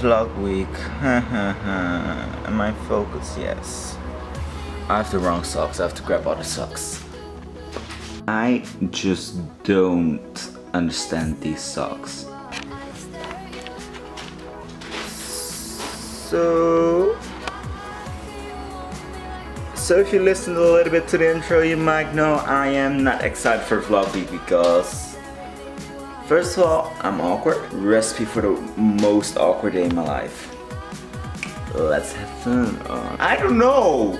vlog week. Am I focused? Yes. I have the wrong socks. I have to grab other socks. I just don't understand these socks. So... So if you listened a little bit to the intro, you might know I am not excited for vlog week because First of all, I'm awkward. Recipe for the most awkward day in my life. Let's have fun. Uh, I don't know.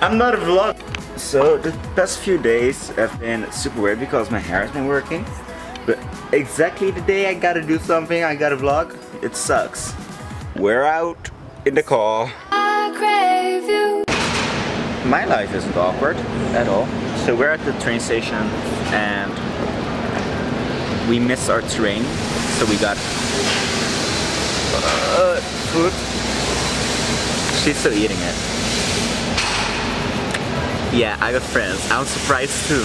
I'm not a vlog. So the past few days have been super weird because my hair has been working. But exactly the day I gotta do something, I gotta vlog, it sucks. We're out in the car. My life isn't awkward at all. So we're at the train station and we missed our train, so we got uh, food. She's still eating it. Yeah, I got friends. I'm surprised too.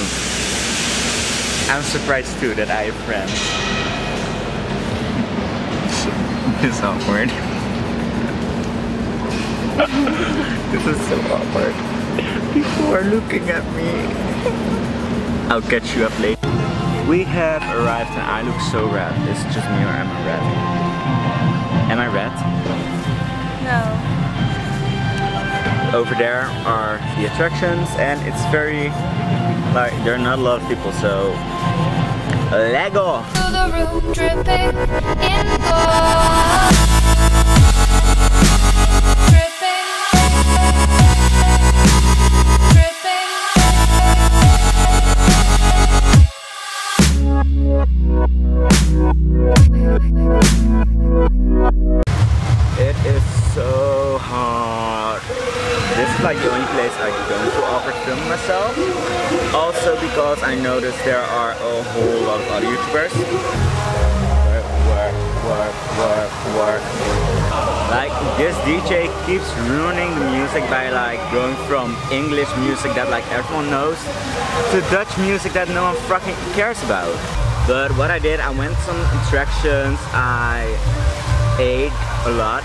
I'm surprised too that I have friends. this is awkward. this is so awkward. People are looking at me. I'll catch you up later. We have arrived and I look so red. Is it just me or am I red? Am I red? No. Over there are the attractions and it's very, like, there are not a lot of people, so Lego! Myself. Also because I noticed there are a whole lot of other YouTubers. Work, work, work, work, work. Like this DJ keeps ruining the music by like going from English music that like everyone knows to Dutch music that no one fucking cares about. But what I did, I went some attractions, I ate a lot.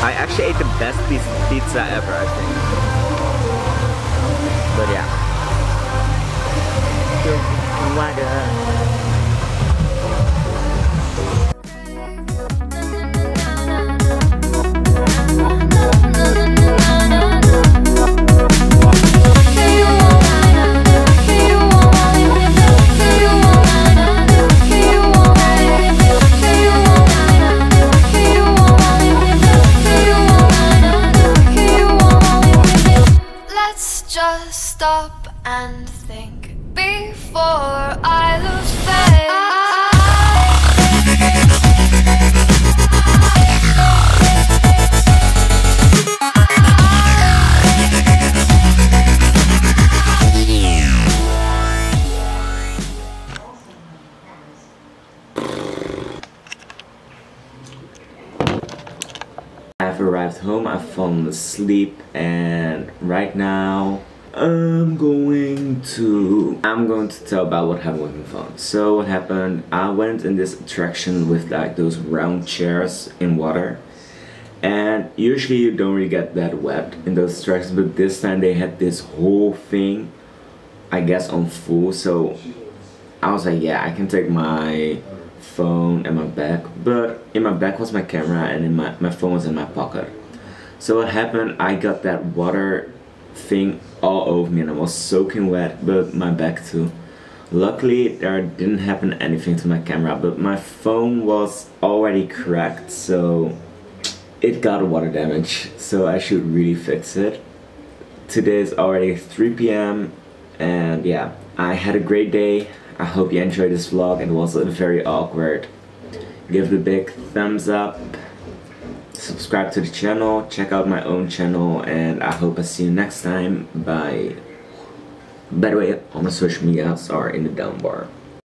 I actually ate the best piece of pizza ever, I think. But yeah. Let's I've arrived home, I've fallen asleep and right now I'm going to I'm going to tell about what happened with my phone. So what happened, I went in this attraction with like those round chairs in water and usually you don't really get that wet in those attractions but this time they had this whole thing I guess on full so I was like yeah I can take my phone and my bag but in my bag was my camera and in my, my phone was in my pocket. So what happened I got that water thing all over me and I was soaking wet but my bag too. Luckily there didn't happen anything to my camera but my phone was already cracked so it got water damage. So I should really fix it. Today is already 3 p.m and yeah I had a great day I hope you enjoyed this vlog it was very awkward. Give it a big thumbs up. Subscribe to the channel. Check out my own channel and I hope I see you next time bye by the way all my social medias are in the down bar